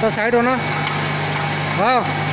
तो साइड हो ना हाँ